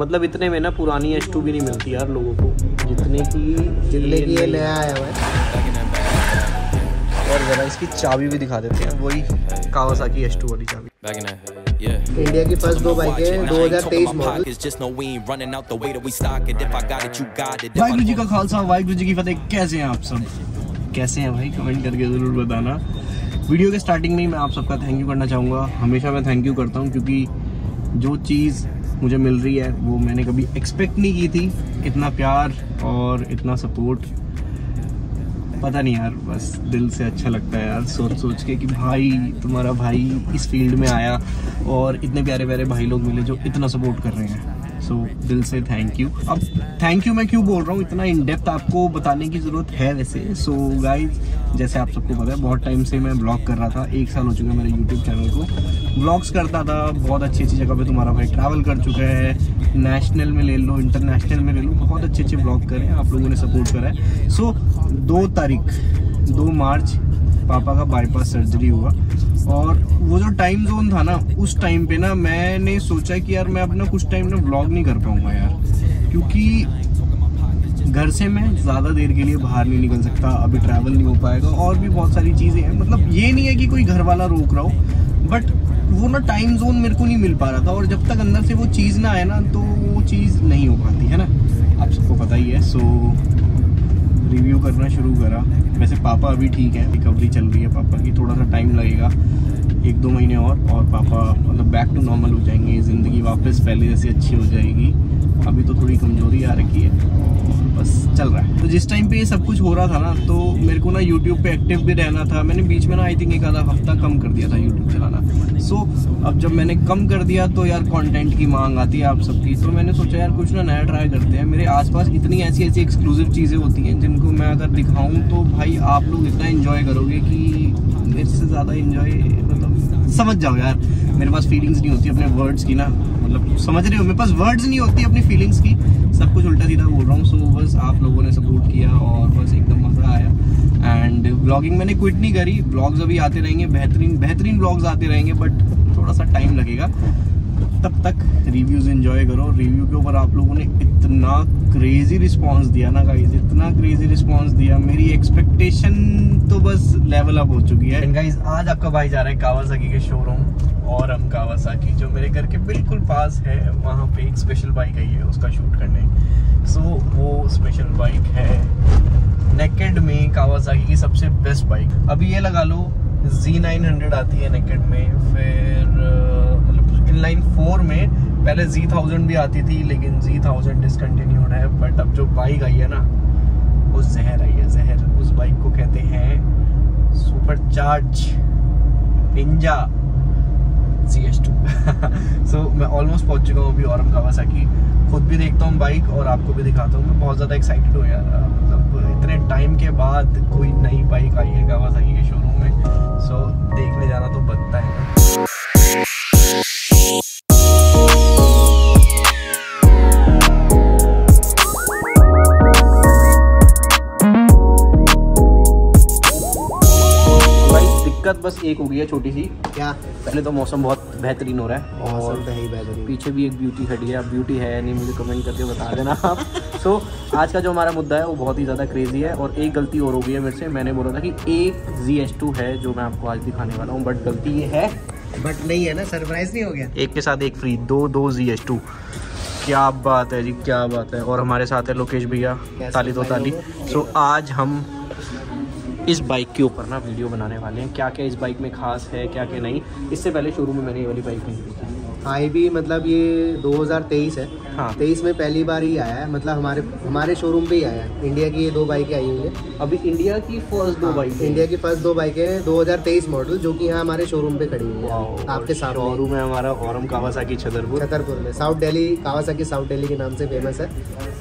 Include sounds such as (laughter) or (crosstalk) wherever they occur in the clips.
मतलब इतने में ना पुरानी एच भी नहीं मिलती यार लोगों को। जितने की जितने की ये नया आया हुआ है। और ज़रा इसकी चाबी भी दिखा देते हैं। वही कावासाकी एच वाली चाबी. इंडिया की फ़र्स्ट दो बाइकें 2023 model Pockets just know we ain't running out the way that we stock it. If I got it, you got it. If I Waheguru ji का खालसा वाहिगुरु जी की फतेह। कैसे हैं आप सब? कैसे हैं भाई? कमेंट करके ज़रूर बताना। वीडियो के स्टार्टिंग में ही मैं आप सबका थैंक यू करना चाहूँगा। हमेशा मैं थैंक यू करता हूँ क्योंकि जो चीज़ मुझे मिल रही है, वो मैंने कभी एक्सपेक्ट नहीं की थी। इतना प्यार और इतना सपोर्ट पता नहीं यार, बस दिल से अच्छा लगता है यार, सोच सोच के कि भाई, तुम्हारा भाई इस फ़ील्ड में आया और इतने प्यारे प्यारे भाई लोग मिले जो इतना सपोर्ट कर रहे हैं। सो so, दिल से थैंक यू अब थैंक यू मैं क्यों बोल रहा हूँ? इतना इन डेप्थ आपको बताने की ज़रूरत है वैसे। सो so, गाइज़ जैसे आप सबको पता है बहुत टाइम से मैं ब्लॉग कर रहा था। एक साल हो चुका है मेरे यूट्यूब चैनल को। ब्लॉग्स करता था बहुत अच्छी अच्छी जगह पे तुम्हारा भाई ट्रैवल कर चुका है। नेशनल में ले लो इंटरनेशनल में ले लो। बहुत अच्छे अच्छे ब्लॉग करें आप लोगों ने सपोर्ट करा है। सो so, दो तारीख दो मार्च पापा का बाईपास सर्जरी हुआ। और वो जो टाइम जोन था ना, उस टाइम पे ना मैंने सोचा कि यार मैं अपना कुछ टाइम ना व्लॉग नहीं कर पाऊँगा यार। क्योंकि घर से मैं ज़्यादा देर के लिए बाहर नहीं निकल सकता, अभी ट्रैवल नहीं हो पाएगा, और भी बहुत सारी चीज़ें हैं। मतलब ये नहीं है कि कोई घर वाला रोक रहा हो बट वो ना टाइम जोन मेरे को नहीं मिल पा रहा था, और जब तक अंदर से वो चीज़ ना आए ना तो वो चीज़ नहीं हो पाती, है ना? आप सबको पता ही है सो रिव्यू करना शुरू करा। वैसे पापा अभी ठीक है रिकवरी चल रही है, पापा की थोड़ा सा टाइम लगेगा, एक दो महीने और और पापा मतलब बैक टू नॉर्मल हो जाएँगे, ज़िंदगी वापस पहले जैसी अच्छी हो जाएगी। अभी तो थोड़ी कमज़ोरी आ रखी है। बस चल रहा है। तो जिस टाइम पे ये सब कुछ हो रहा था ना तो मेरे को ना यूट्यूब पे एक्टिव भी रहना था। मैंने बीच में ना आई थिंक एक आधा हफ़्ता कम कर दिया था यूट्यूब चलाना। सो अब जब मैंने कम कर दिया तो यार कंटेंट की मांग आती है आप सबकी। तो मैंने सोचा, यार, कुछ ना नया ट्राई करते हैं। मेरे आसपास इतनी ऐसी ऐसी एक्सक्लूसिव चीज़ें होती हैं, जिनको मैं अगर दिखाऊँ तो भाई आप लोग इतना इन्जॉय करोगे कि मेरे से ज़्यादा इन्जॉय मतलब समझ जाओ यार। मेरे पास फीलिंग्स नहीं होती अपने वर्ड्स की ना। मतलब समझ रहे हो, मेरे पास वर्ड्स नहीं होती अपनी फीलिंग्स की। सब कुछ उल्टा सीधा बोल रहा हूँ सो बस आप लोगों ने सपोर्ट किया और बस एकदम मज़ा आया। एंड ब्लॉगिंग मैंने क्विट नहीं करी ब्लॉग्स अभी आते रहेंगे, बेहतरीन बेहतरीन ब्लॉग्स आते रहेंगे बट थोड़ा सा टाइम लगेगा। तब तक रिव्यूज़ एंजॉय करो। रिव्यू के ऊपर आप लोगों ने इतना क्रेजी रिस्पांस दिया ना गाइज़ इतना क्रेजी रिस्पांस दिया। मेरी एक्सपेक्टेशन तो बस लेवल अप हो चुकी है। गाइस आज आपका भाई जा रहा है कावासाकी के शोरूम और हम कावासाकी जो मेरे घर के बिल्कुल पास है वहाँ पे एक स्पेशल बाइक आई है उसका शूट करने। सो so, वो स्पेशल बाइक है नेकेड में कावासाकी की सबसे बेस्ट बाइक अभी ये लगा लो जी नाइन हंड्रेड आती है नेकेड में फिर मतलब इनलाइन फोर में पहले जी थाउज़ेंड भी आती थी, लेकिन जी थाउज़ेंड डिसकंटिन्यूड है बट अब जो बाइक आई है ना, वो जहर आई है, जहर। उस बाइक को कहते हैं super charge Ninja C H two so मैं ऑलमोस्ट पहुँच चुका हूँ अभी और कावासाकी खुद भी देखता हूँ बाइक और आपको भी दिखाता हूँ। मैं बहुत ज़्यादा एक्साइटेड हूँ यार। मतलब इतने टाइम के बाद कोई नई बाइक आई है कावासाकी के शोरूम में। सो देखने एक हो गई है छोटी सी। क्या? पहले तो मौसम बहुत बेहतरीन हो रहा है। और तो बेहतरीन। पीछे भी एक ब्यूटी खड़ी है। अब ब्यूटी है नहीं मुझे कमेंट करके बता देना आप। सो so, आज का जो हमारा मुद्दा है वो बहुत ही ज़्यादा क्रेजी है और एक गलती और हो गई है मेरे से। मैंने बोला था कि एक जी है जो मैं आपको आज दिखाने वाला हूँ बट गलती ये है। बट नहीं है ना सरप्राइज़ नहीं हो गया? एक के साथ एक फ्री दो दो जी टू क्या बात है जी क्या बात है। और हमारे साथ है लोकेश भैया ताली तो भाई ताली? सो आज हम इस बाइक के ऊपर ना वीडियो बनाने वाले हैं। क्या क्या इस बाइक में खास है क्या क्या नहीं। इससे पहले शुरू में मैंने ये वाली बाइक नहीं ली थी। आई भी मतलब ये 2023 है। हाँ। 23 में पहली बार ही आया है मतलब हमारे हमारे शोरूम पे ही आया है। इंडिया की ये दो बाइकें आई हुई है। अभी इंडिया की फ़र्स्ट दो बाइक इंडिया की फ़र्स्ट दो बाइकें हैं 2023 मॉडल जो कि यहाँ हमारे शोरूम पे खड़ी हुई है। आपके सामने शोरूम है हमारा औरम कावासाकी छतरपुर छतरपुर में। South Delhi Kawasaki south Delhi के नाम से फ़ेमस है।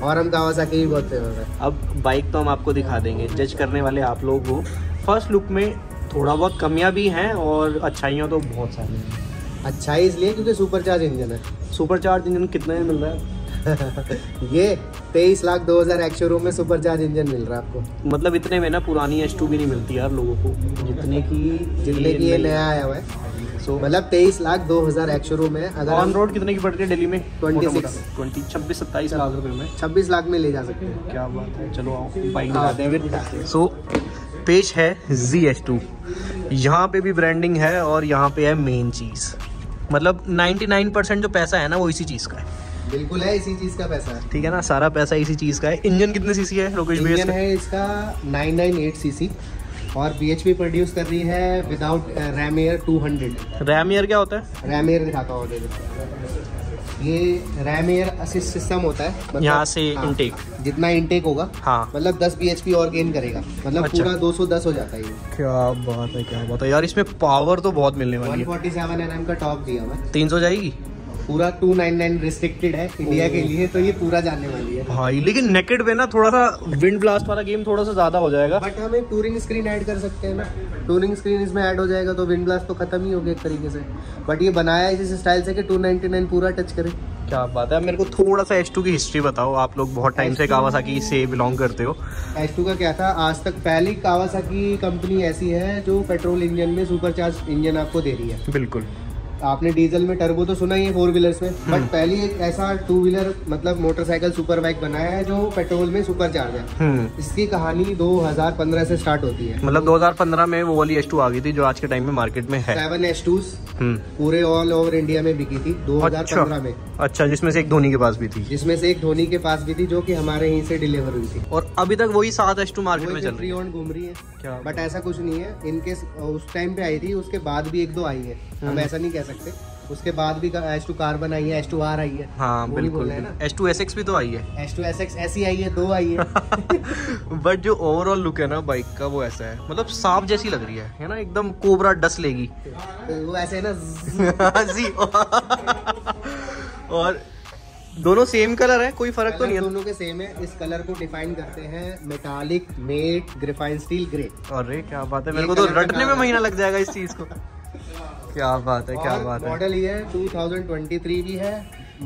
और हम कावासाकी भी बहुत फ़ेमस है। अब बाइक तो हम आपको दिखा देंगे। जज करने वाले आप लोग हो। फ़र्स्ट लुक में थोड़ा बहुत कमियाँ भी हैं और अच्छाइयाँ तो बहुत सारी हैं। अच्छा ही इसलिए क्योंकि सुपर चार्ज इंजन है। सुपर चार्ज इंजन कितने में मिल रहा है। (laughs) ये तेईस लाख दो हज़ार एक शोरूम में सुपर चार्ज इंजन मिल रहा है आपको। मतलब इतने में ना पुरानी एच भी नहीं मिलती यार लोगों को। जितने की जितने की ये नया आया हुआ है। सो मतलब तेईस लाख दो हज़ार एक शोरूम है अगर ऑन रोड कितने की पड़ती है दिल्ली में? 26 ट्वेंटी छब्बीस सत्ताईस लाख रुपए में। छब्बीस लाख में ले जा सकते हैं। क्या बात है चलो आओ बाइक हैं सो पेश है जी एच टू यहाँ पे भी ब्रांडिंग है और यहाँ पे है मेन चीज़। मतलब 99% जो पैसा है ना वो इसी चीज़ का है। बिल्कुल है इसी चीज़ का पैसा है। ठीक है ना? सारा पैसा इसी चीज़ का है। इंजन कितने सीसी है लोकेश भैया इंजन है इसका 998 सीसी और पी प्रोड्यूस कर रही है without ram air 200 ram air क्या होता है? रैम एयर दिखाता हूँ ये रैम एयर असिस्ट सिस्टम होता है मतलब- यहाँ से हाँ, इनटेक जितना इनटेक होगा हाँ। मतलब 10 bhp और गेन करेगा। मतलब अच्छा। पूरा 210 हो जाता है ये। क्या बात है क्या बात है। यार इसमें पावर तो बहुत मिलने वाली है। 147 एनएम का टॉप दिया हुआ है तीन सौ जाएगी? पूरा 299 रिस्ट्रिक्टेड है इंडिया के लिए तो ये पूरा जाने वाली है। भाई लेकिन नेकेड पे ना थोड़ा सा विंड ब्लास्ट वाला गेम थोड़ा सा ज़्यादा हो जाएगा। बट हम एक टूरिंग स्क्रीन ऐड कर सकते हैं ना। टूरिंग स्क्रीन इसमें ऐड हो जाएगा तो विंड ब्लास्ट तो खत्म ही हो गया एक तरीके से। बट ये बनाया है इस स्टाइल से कि 299 पूरा टच करे। क्या बात है मेरे को थोड़ा सा एच की हिस्ट्री बताओ। आप लोग बहुत टाइम से कावासाकी से बिलोंग करते हो। एच का क्या था? आज तक पहली कावासाकी कंपनी ऐसी है जो पेट्रोल इंजन में सुपर चार्ज इंजन आपको दे रही है। बिल्कुल। आपने डीजल में टर्बो तो सुना ही है फोर व्हीलर्स में बट पहली एक ऐसा टू व्हीलर मतलब मोटरसाइकिल सुपर बाइक बनाया है जो पेट्रोल में सुपर चार्ज है। हम्म। इसकी कहानी 2015 से स्टार्ट होती है। मतलब 2015 में वो वाली एच आ गई थी जो आज के टाइम में मार्केट में है। सेवन टूज हम्म। पूरे ऑल ओवर इंडिया में बिकी थी 2015 में। अच्छा जिसमें से एक धोनी के पास भी थी। जिसमें से एक धोनी के पास भी थी जो की हमारे यहीं से डिलीवर हुई थी। और अभी तक वही सात एच मार्केट में चल रही है। घूम रही है। बट ऐसा कुछ नहीं है। इनके उस टाइम पे आई थी उसके बाद भी एक दो आई है। हम्म। हम ऐसा नहीं कह सकते। उसके बाद भी एच टू कार्बन आई है एच टू आर आई है। हाँ बिल्कुल एच टू एस एक्स भी तो आई है। एच टू एस एक्स ऐसी आई है दो आई है। (laughs) बट जो ओवरऑल लुक है ना बाइक का वो ऐसा है। मतलब सांप जैसी लग रही है है ना? एकदम कोबरा डस लेगी। वो ऐसे है ना (laughs) जी। और दोनों सेम कलर है कोई फ़र्क तो नहीं है। दोनों के सेम है। इस कलर को डिफाइन करते हैं metallic matte graphite steel grey अरे क्या बात है मेरे को तो रटने में महीना लग जाएगा इस चीज़ को। (laughs) क्या बात है क्या बात है। मॉडल ये है 2023 भी है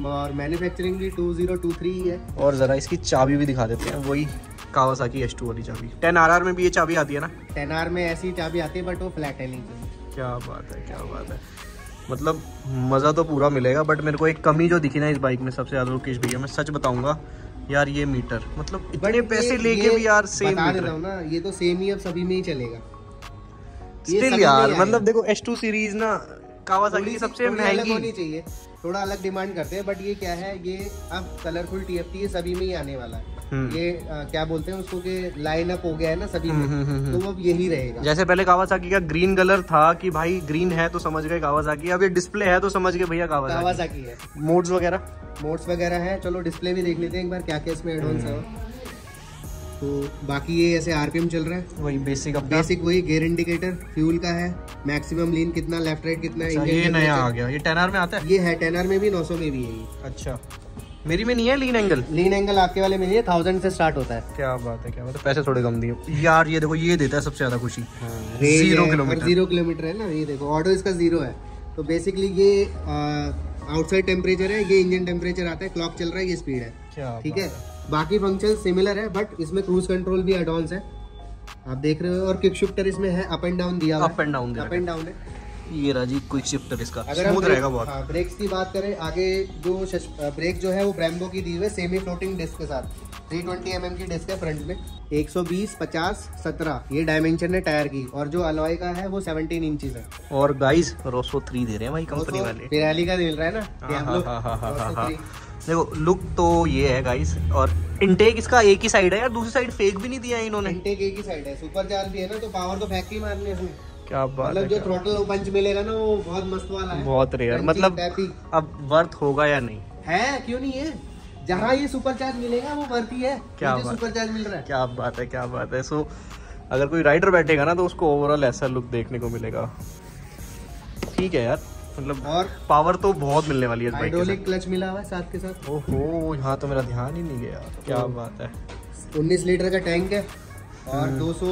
और मैन्युफैक्चरिंग भी 2023 ही है। और जरा इसकी चाबी भी दिखा देते हैं वही कावासाकी एस वाली चाबी। टेन आर में भी ये चाबी आती है ना? टेन आर में ऐसी चाबी आती है बट वो फ्लैट है नीचे। क्या बात है क्या बात है। मतलब मज़ा तो पूरा मिलेगा बट मेरे को एक कमी जो दिखी ना इस बाइक में सबसे ज़्यादा रुकेश भैया मैं सच बताऊँगा यार ये मीटर मतलब इतने पैसे लेके भी यार सेम बता मीटर ना ये तो सेम ही अब सभी में ही चलेगा। स्टिल यार मतलब देखो एच टू सीरीज़ ना कावासाकी की सबसे अलग होनी महँगी चाहिए थोड़ा अलग डिमांड करते हैं बट ये क्या है ये अब कलरफुल टीएफटी सभी में ही आने वाला है। हम्म। ये अ, क्या बोलते हैं उसको कि लाइन अप हो गया है ना सभी हम्म, हम्म, हम्म, में तो अब यही रहेगा। जैसे पहले कावासाकी का ग्रीन कलर था कि भाई ग्रीन है तो समझ गए कावासाकी अब ये डिस्प्ले है तो समझ गए भैया कावासाकी है। मोड्स वगैरह? मोड्स वगैरह है चलो डिस्प्ले भी देख लेते हैं एक बार क्या क्या इसमें एडवांस है। तो बाकी ये ऐसे आरपीएम चल रहा है। वही बेसिक अपना। बेसिक वही गेयर इंडिकेटर फ्यूल का है मैक्सिमम लीन कितना लेफ़्ट राइट कितना अच्छा, ये नया आ गया। ये टेन आर में आता है? ये है टेनर में भी 900 में भी है ये। अच्छा। मेरी में नहीं है लीन एंगल लीन एंगल आपके वाले में नहीं है थाउज़ेंड से स्टार्ट होता है। क्या बात है क्या बात है। पैसे थोड़े कम दिए। यार ये देखो ये देता है सबसे ज़्यादा खुशी। Zero kilometre. ज़ीरो किलोमीटर है ना ये देखो ऑटो इसका ज़ीरो है। तो बेसिकली ये आउटसाइड टेम्परेचर है ये इंजन टेम्परेचर आता है क्लॉक चल रहा है ये स्पीड है। ठीक है। बाकी फ़ंक्शन सिमिलर है बट इसमें क्रूज कंट्रोल भी एडवांस है। आप देख रहे हो और किक शिफ्टर इसमें है अप एंड डाउन दिया up and down up and down है। ये रहा जी क्विक शिफ्टर इसका। अगर स्मूथ रहेगा बहुत। हाँ, ब्रेक्स की बात करें आगे जो ब्रेक जो है वो ब्रेम्बो की दी हुई है सेमी फ्लोटिंग डिस्क के साथ। 320 ट्वेंटी mm की डिस्क है फ्रंट में। 120 50 17 ये डायमेंशन है टायर की। और जो अलॉय का है वो 17 इंचेस है। और गाइस रोसो थ्री दे रहे हैं भाई कंपनी वाले। पिराली का मिल रहा है ना? हाँ, हाँ, हाँ, हाँ, हाँ, Rosso हाँ। 3। देखो लुक तो ये है गाइस और इनटेक इसका एक ही साइड है यार दूसरी साइड फेक भी नहीं दिया है इन्होंने। इनटेक एक ही साइड है। सुपर चार्ज भी है ना तो पावर तो फेंक ही मारने इसमें। क्या बात मतलब है जो थ्रोटल पंच मिलेगा ना वो बहुत मस्त वाला है। बहुत रेयर मतलब अब वर्थ होगा या नहीं? है क्यों नहीं है? जहाँ ये सुपर चार्ज मिलेगा वो भर्ती है क्या बात। सुपर चार्ज मिल रहा है। क्या बात है क्या बात है। सो अगर कोई राइडर बैठेगा ना तो उसको ओवरऑल ऐसा लुक देखने को मिलेगा। ठीक है यार मतलब और? पावर तो बहुत मिलने वाली है बाइक के हाइड्रोलिक क्लच मिला हुआ है साथ के साथ। ओहो यहाँ तो मेरा ध्यान ही नहीं गया। क्या बात है। 19 लीटर का टैंक है। और हम्म। दो सौ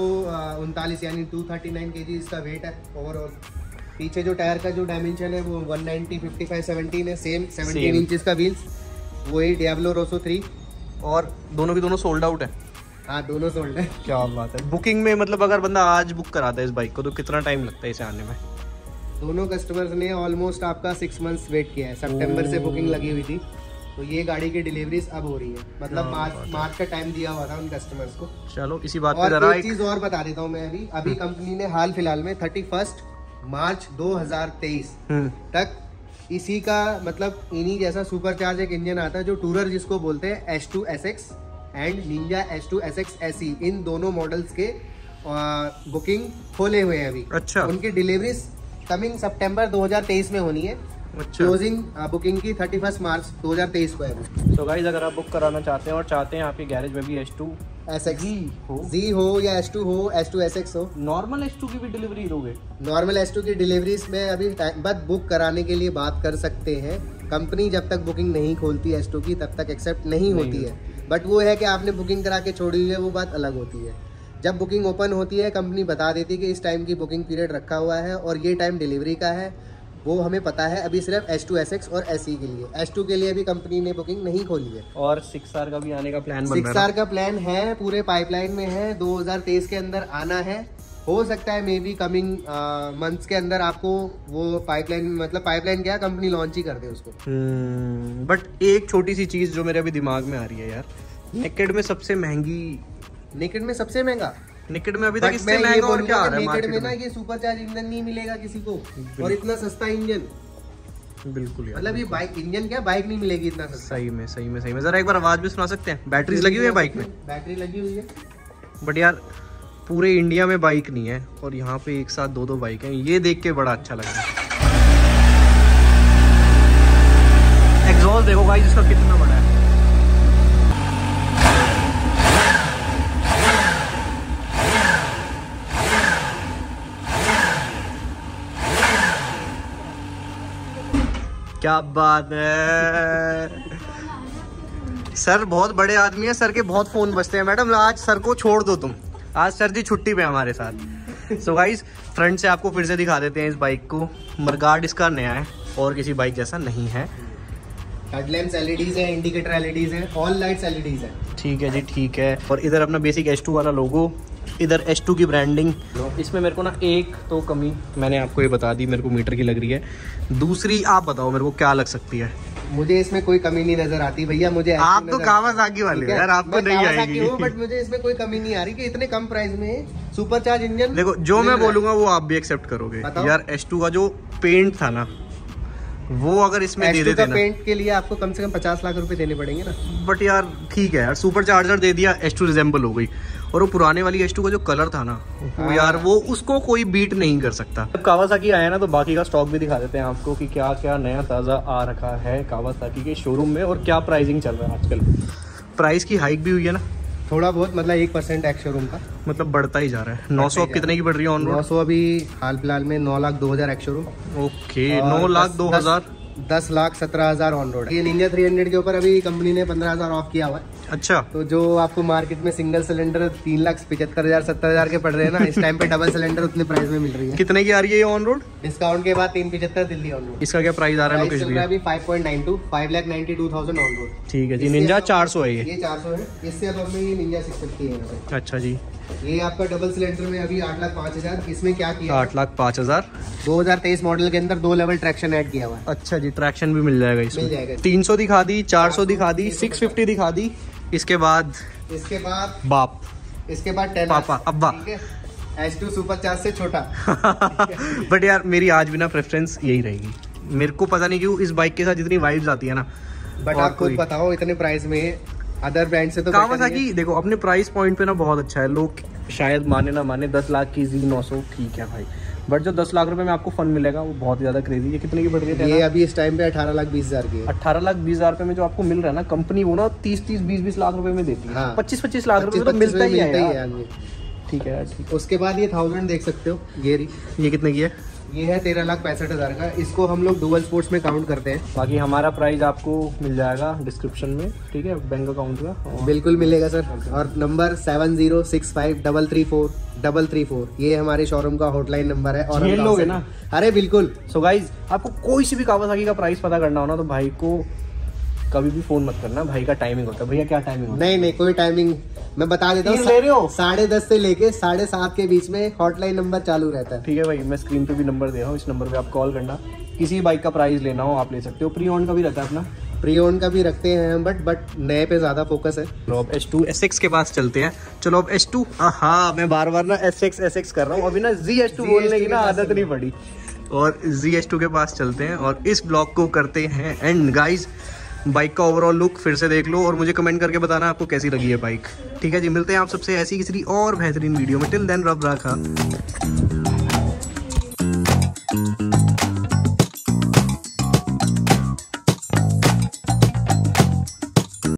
उनतालीस यानी टू थर्टी नाइन के जी इसका वेट है। ओवरऑल पीछे जो टायर का जो डायमेंशन है वो 190 55 17 है। Same 17 Same. इंचेस का व्हील्स वही डियाब्लो रोसो थ्री और दोनों की दोनों सोल्ड आउट है। हाँ दोनों सोल्ड है। क्या बात है। बुकिंग में मतलब अगर बंदा आज बुक कराता है इस बाइक को तो कितना टाइम लगता है इसे आने में? दोनों कस्टमर्स ने ऑलमोस्ट आपका सिक्स मंथ्स वेट किया है। सितंबर से बुकिंग लगी हुई थी। तो ये गाड़ी की डिलीवरीज अब हो रही है। मतलब मार्च मार्च का टाइम दिया हुआ था उन कस्टमर्स को। चलो इसी बात और एक चीज़ और बता देता हूँ मैं अभी। अभी कंपनी ने हाल फ़िलहाल में थर्टी फ़र्स्ट मार्च 2023 हम्म, तक इसी का मतलब इन्हीं जैसा सुपर चार्ज एक इंजन आता है जो टूरर जिसको बोलते हैं S two S X and Ninja S two S X S इन दोनों मॉडल्स के बुकिंग खोले हुए हैं अभी। अच्छा। उनकी डिलीवरीज कमिंग सितंबर 2023 में होनी है। अच्छा। क्लोजिंग बुकिंग की 31 मार्च 2023 को है तो गाइज़ अगर आप बुक कराना चाहते हैं और चाहते हैं आपके गैरेज में भी एच टू एस एक्स हो। जी हो या एस टू हो एस टू एस एक्स हो। नॉर्मल एच टू की भी डिलीवरी दोगे? नॉर्मल एस टू की डिलीवरीज में अभी बाद बुक कराने के लिए बात कर सकते हैं। कंपनी जब तक बुकिंग नहीं खोलती एस टू की तब तक एक्सेप्ट नहीं नहीं होती है। बट वो है कि आपने बुकिंग करा के छोड़ी हुई है वो बात अलग होती है। जब बुकिंग ओपन होती है कंपनी बता देती है कि इस टाइम की बुकिंग पीरियड रखा हुआ है और ये टाइम डिलीवरी का है। वो हमें पता है अभी सिर्फ़ एस टू एस एक्स और एस के लिए। एस टू के लिए अभी कंपनी ने बुकिंग नहीं खोली है। और सिक्स आर का भी आने का प्लान सिक्स आर का प्लान है पूरे पाइपलाइन में है 2023 के अंदर आना है। हो सकता है मे बी कमिंग मंथ्स के अंदर आपको वो पाइपलाइन मतलब पाइपलाइन क्या कंपनी लॉन्च ही कर दे उसको। बट एक छोटी सी चीज़ जो मेरे अभी दिमाग में आ रही है यार नेकेड में सबसे महँगी नेकेड में सबसे महँगा? नेकेड में अभी तक इससे महँगा और क्या आ रहा है नेकेड में ना ये सुपर चार्ज इंजन नहीं मिलेगा किसी को। और इतना सस्ता इंजन। बिल्कुल यार मतलब ये बाइक इंजन क्या? बाइक नहीं मिलेगी इतना सस्ता। सही में सही में सही में। जरा एक बार आवाज़ भी सुना सकते हैं? बैटरीज लगी हुई है बाइक में? बैटरी लगी हुई है। बट यार पूरे इंडिया में बाइक नहीं है और यहाँ पे एक साथ दो दो बाइक हैं। ये देख के बड़ा अच्छा लग रहा है। एग्जॉस्ट देखो गाइस इसका कितना बड़ा है। क्या बात है? सर बहुत बड़े आदमी है सर के बहुत फ़ोन बजते हैं। मैडम आज सर को छोड़ दो तुम। आज सर जी छुट्टी पे हमारे साथ। सो गाइस फ्रंट से आपको फिर से दिखा देते हैं इस बाइक को। मरगार्ड इसका नया है और किसी बाइक जैसा नहीं है। हेडलैम्प्स एलईडीज है इंडिकेटर एलईडीज है ऑल लाइट्स एलईडीज है। ठीक है जी ठीक है। और इधर अपना बेसिक एच वाला लोगो इधर एच की ब्रांडिंग इसमें मेरे को ना एक तो कमी मैंने आपको ये बता दी मेरे को मीटर की लग रही है। दूसरी आप बताओ मेरे को क्या लग सकती है? मुझे इसमें कोई कमी नहीं नज़र आती भैया मुझे आप तो कावासाकी वाले है? यार आपको नहीं आएगी। बट मुझे इसमें कोई कमी नहीं आ रही कि इतने कम प्राइस में सुपर चार्ज इंजन देखो जो मैं बोलूँगा वो आप भी एक्सेप्ट करोगे। यार एच का जो पेंट था ना वो अगर इसमें दे देते ना। पेंट के लिए आपको कम से कम पचास लाख रुपए देने पड़ेंगे ना। बट यार ठीक है यार सुपर चार्जर दे दिया एच टू रिजेंबल हो गई। और वो पुराने वाली एच का जो कलर था ना वो हाँ। यार वो उसको कोई बीट नहीं कर सकता। जब कावासाकी आया ना तो बाकी का स्टॉक भी दिखा देते हैं आपको कि क्या क्या नया ताज़ा आ रखा है कावासाकी के शोरूम में और क्या प्राइसिंग चल रहा है आजकल। प्राइस की हाइक भी हुई है ना? थोड़ा बहुत मतलब एक परसेंट एक्स शोरूम का। मतलब बढ़ता ही जा रहा है। नौ सौ अब कितने की बढ़ रही है ऑन नौ सौ अभी हाल फ़िलहाल में नौ लाख दो हज़ार एक्स शोरूम ओके नौ लाख दो हज़ार। दस लाख सत्रह हज़ार ऑन रोड ये निंजा थ्री हंड्रेड के ऊपर अभी कंपनी ने पंद्रह हज़ार ऑफ़ किया हुआ है। अच्छा। तो जो आपको मार्केट में सिंगल सिलेंडर तीन लाख पिछहत्तर हज़ार सत्तर हज़ार के पड़ रहे हैं ना इस टाइम पे डबल सिलेंडर उतने प्राइस में मिल रही है। कितने की आ रही है ये ऑन रोड डिस्काउंट के बाद तीन पिछहत्तर दिल्ली ऑन रोड इसका क्या प्राइस आ रहा है भैया? अभी five point nine two five lakh ninety two thousand on road ठीक है जी निंजा चार सौ है ये। चार सौ है। इससे अब ये निंजा सिक्स फिफ्टी है अच्छा जी। ये आपका डबल सिलेंडर में अभी आठ लाख पाँच हज़ार। इसमें क्या किया? आठ लाख पाँच हज़ार। दो हज़ार तेईस मॉडल के अंदर दो लेवल ट्रैक्शन ऐड किया हुआ है। अच्छा जी ट्रैक्शन भी मिल जाएगा मिल इसमें जाएगा। तीन सौ दिखा दी चार सौ दिखा दी सिक्स फिफ्टी दिखा दी। इसके बाद इसके बाद बाप। इसके बाद टेन पापा, अब्बा। एच टू सुपर चार्ज से छोटा। (laughs) बट यार मेरी आज भी ना प्रेफरेंस यही रहेगी। मेरे को पता नहीं क्यों इस बाइक के साथ जितनी वाइब्स आती है ना। बट आप खुद बताओ इतने प्राइस में अदर ब्रांड से तो। कावासाकी देखो अपने प्राइस पॉइंट पे ना बहुत अच्छा है। लोग शायद माने ना माने दस लाख की जी नौ सौ ठीक है भाई। बट जो दस लाख रुपए में आपको फन मिलेगा वो बहुत ज़्यादा क्रेजी है। कितने की बढ़ रही ये है अभी इस टाइम पे अठारह लाख बीस हज़ार की है। अट्ठारह लाख बीस हज़ार रुपए में जो आपको मिल रहा है ना कंपनी वो ना तीस तीस बीस बीस लाख रुपए में देती है। हाँ। पच्चीस पच्चीस लाख रुपए तो मिलता ही है ही। ठीक है ठीक उसके बाद ये थाउज़ेंड देख सकते हो गेरी ये कितने की है? ये है तेरह लाख पैंसठ हज़ार का। इसको हम लोग डुअल स्पोर्ट्स में काउंट करते हैं। बाकी हमारा प्राइस आपको मिल जाएगा डिस्क्रिप्शन में ठीक है? बैंक अकाउंट का। बिल्कुल मिलेगा सर। और number seven zero six five double three four double three four. ये हमारे शोरूम का हॉटलाइन नंबर है और लोग से- ना? अरे बिल्कुल। सो गाइज़ आपको कोई सी भी कावासाकी का प्राइस पता करना हो ना तो भाई को कभी भी फ़ोन मत करना भाई का टाइमिंग होता है। भैया क्या टाइमिंग होता नहीं नहीं कोई टाइमिंग मैं बता देता तीन ले रहे हो? हूँ साढ़े दस से लेके साढ़े सात के बीच में हॉटलाइन नंबर चालू रहता है। है ठीक है भाई मैं स्क्रीन पे भी नंबर दे रहा हूँ इस नंबर पे आप कॉल करना। किसी बाइक का प्राइस लेना हो आप ले सकते हो। प्री ऑन का भी रहता है अपना। प्री ओन का भी रखते हैं हम बट बट नए पे ज़्यादा फोकस है। चलो अब एच टू एस एक्स के पास चलते हैं। चलो अब एच टू हाँ मैं बार बार ना एस एक्स एस एक्स कर रहा हूँ। अभी ना जी एस टू बोलने की ना आदत नहीं पड़ी। और जी एस टू के पास चलते हैं और इस ब्लॉग को करते हैं एंड गाइज़ बाइक का ओवरऑल लुक फिर से देख लो और मुझे कमेंट करके बताना आपको कैसी लगी है बाइक ठीक है जी, मिलते हैं आप सबसे ऐसी किसी और बेहतरीन वीडियो में. टिल देन रब रखा.